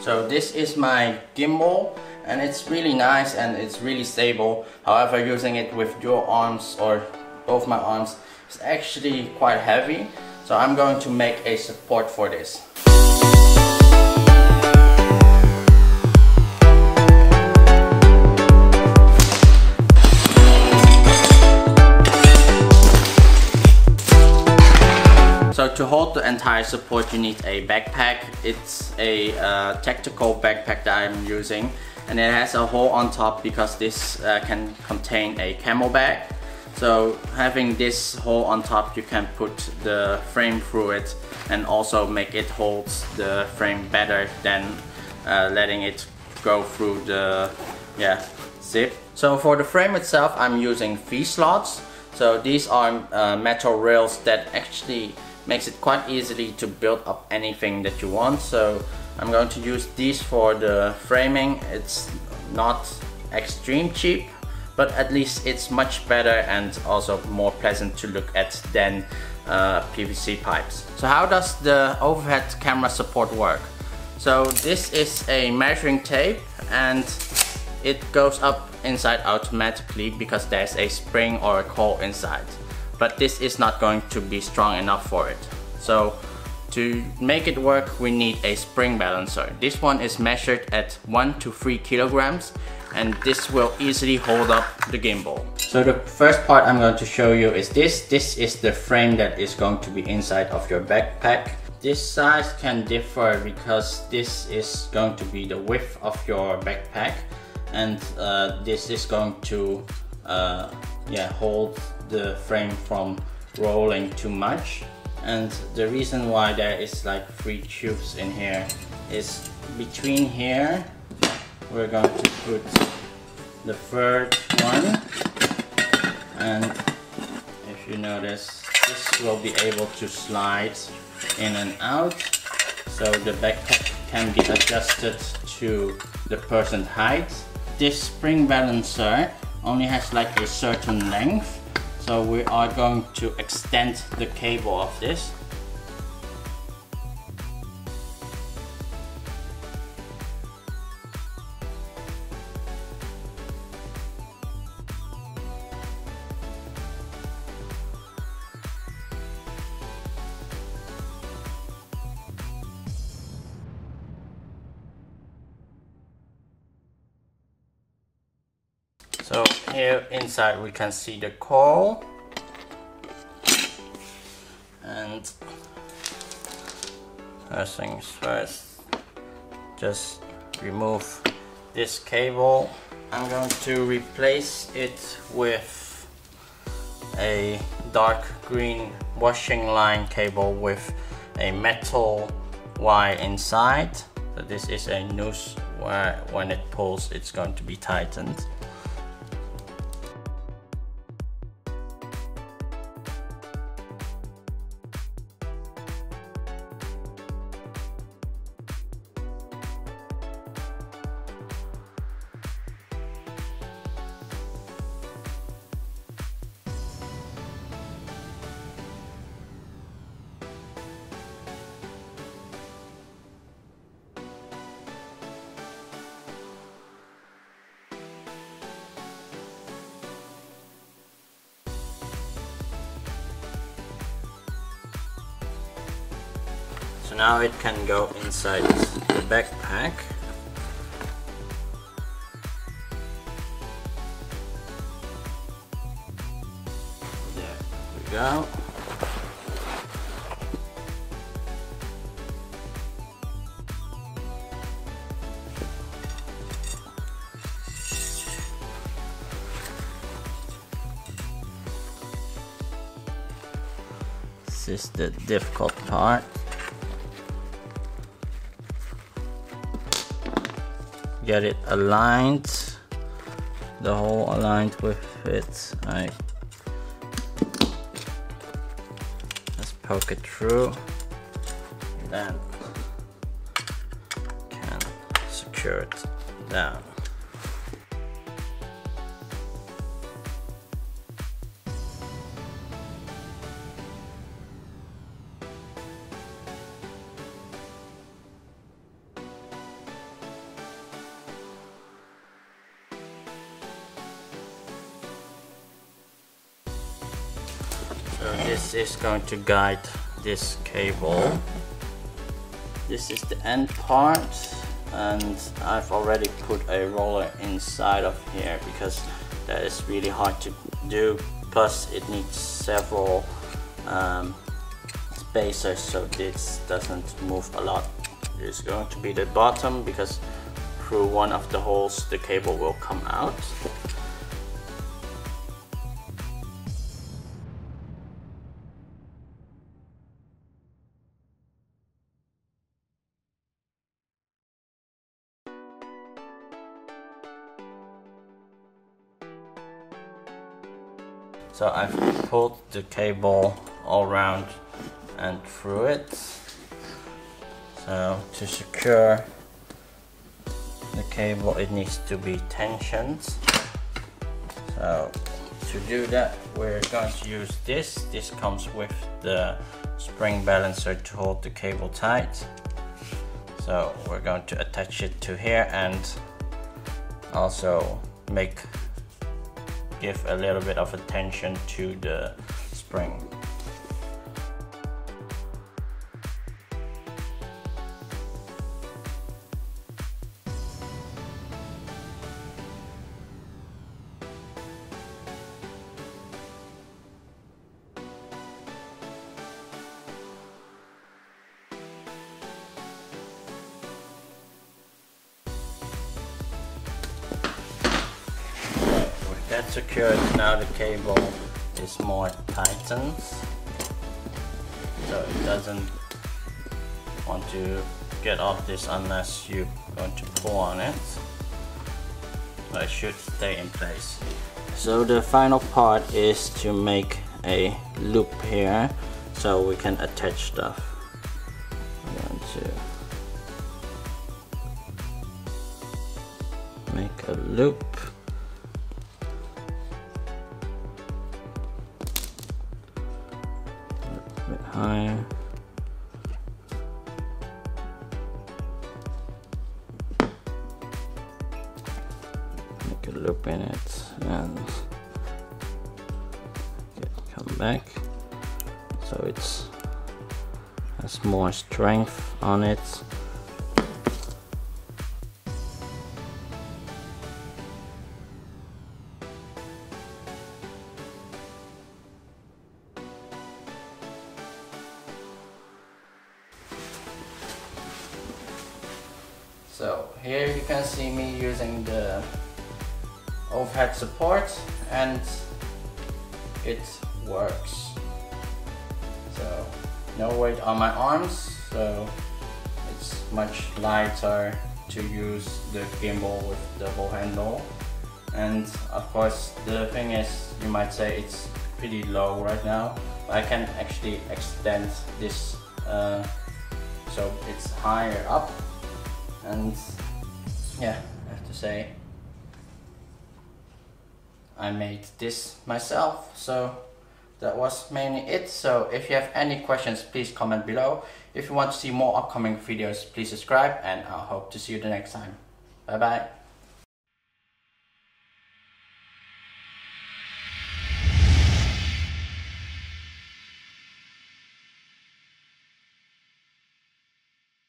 So this is my gimbal and it's really nice and it's really stable. However, using it with your arms or both my arms is actually quite heavy. So I'm going to make a support for this. Entire support you need a backpack. It's a uh, tactical backpack that I'm using and it has a hole on top because this uh, can contain a camel bag. So having this hole on top you can put the frame through it and also make it hold the frame better than uh, letting it go through the yeah zip. So for the frame itself I'm using V-slots. So these are uh, metal rails that actually makes it quite easily to build up anything that you want so I'm going to use these for the framing it's not extreme cheap but at least it's much better and also more pleasant to look at than uh, PVC pipes. So how does the overhead camera support work? So this is a measuring tape and it goes up inside automatically because there's a spring or a coil inside but this is not going to be strong enough for it. So to make it work, we need a spring balancer. This one is measured at 1 to 3 kilograms and this will easily hold up the gimbal. So the first part I'm going to show you is this. This is the frame that is going to be inside of your backpack. This size can differ because this is going to be the width of your backpack and uh, this is going to uh, yeah, hold the frame from rolling too much. And the reason why there is like three tubes in here is between here we're going to put the third one. And if you notice this will be able to slide in and out. So the backpack can be adjusted to the person's height. This spring balancer only has like a certain length so we are going to extend the cable of this. So here inside we can see the coil and first things first just remove this cable. I'm going to replace it with a dark green washing line cable with a metal wire inside. So this is a noose where when it pulls it's going to be tightened So now it can go inside the backpack. There we go. This is the difficult part. Get it aligned. The hole aligned with it. Let's poke it through. Then can secure it down this is going to guide this cable. This is the end part and I've already put a roller inside of here because that is really hard to do. Plus it needs several um, spacers so this doesn't move a lot. It's going to be the bottom because through one of the holes the cable will come out So I've pulled the cable all around and through it. So to secure the cable it needs to be tensioned. So to do that we're going to use this. This comes with the spring balancer to hold the cable tight. So we're going to attach it to here and also make give a little bit of attention to the spring. That's secured, now the cable is more tightened so it doesn't want to get off this unless you're going to pull on it. But it should stay in place. So the final part is to make a loop here so we can attach stuff. I'm going to make a loop and come back. So it's has more strength on it. So here you can see me using the overhead support and it works. So no weight on my arms, so it's much lighter to use the gimbal with the whole handle. And of course the thing is, you might say it's pretty low right now. I can actually extend this uh, so it's higher up and yeah I have to say I made this myself so that was mainly it. So if you have any questions please comment below. If you want to see more upcoming videos please subscribe and I hope to see you the next time. Bye bye